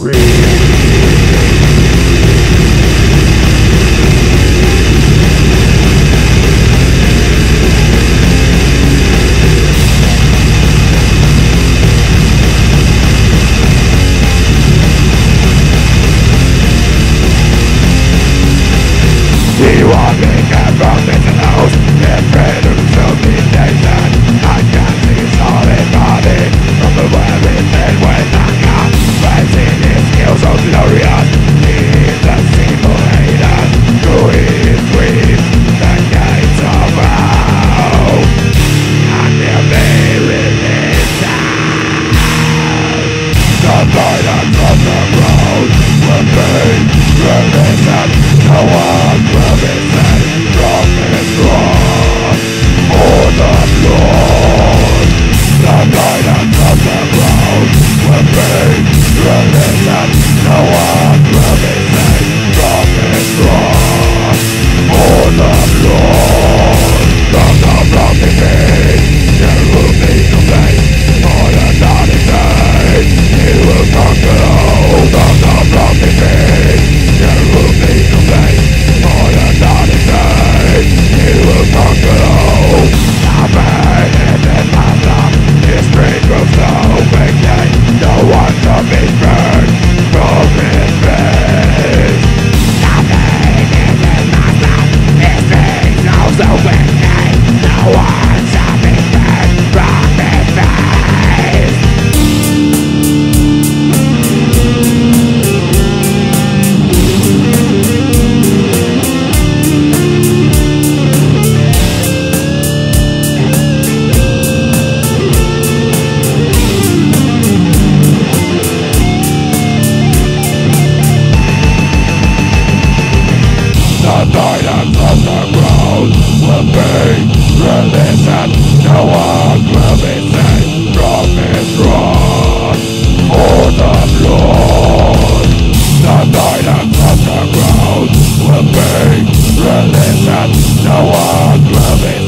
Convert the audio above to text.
You are being brought into house, to. pain Religion, no one will be saved From his wrath For the blood The night of the ground Will be religion, no one will be